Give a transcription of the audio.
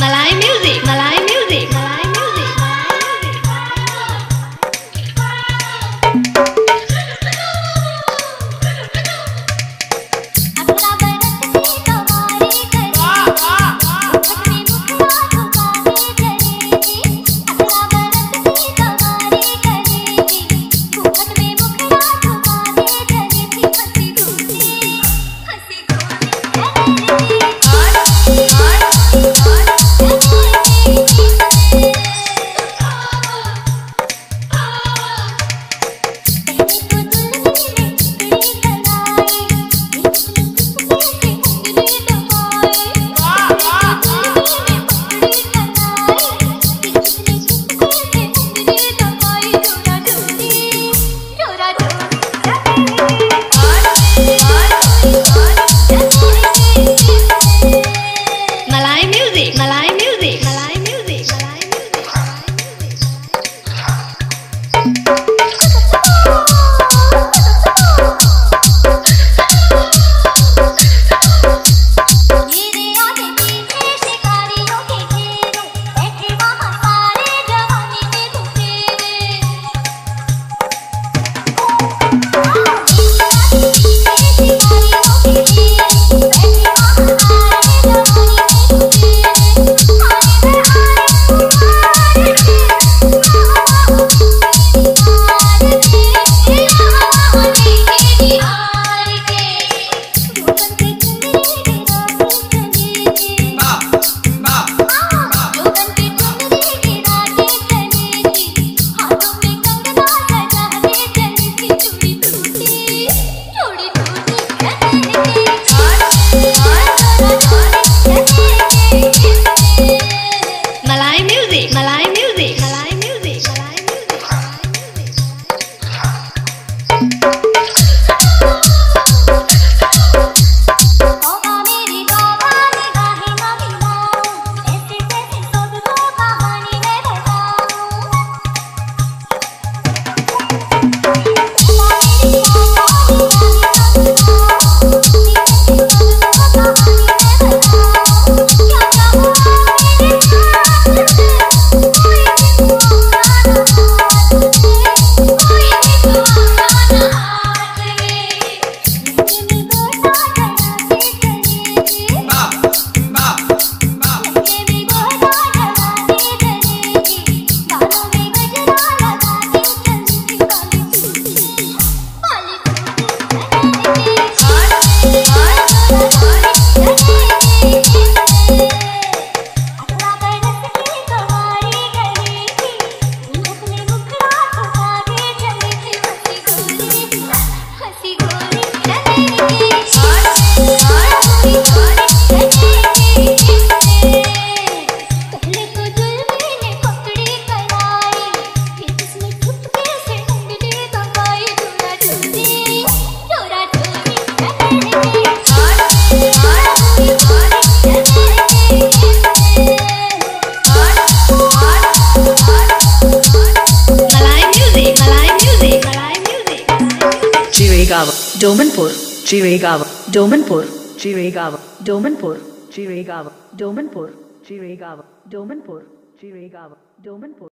Malay music. Malay quý mà lái. Chiregaon Domanpur Chiregaon Domanpur Chiregaon Domanpur Chiregaon Domanpur Chiregaon Domanpur Chiregaon Domanpur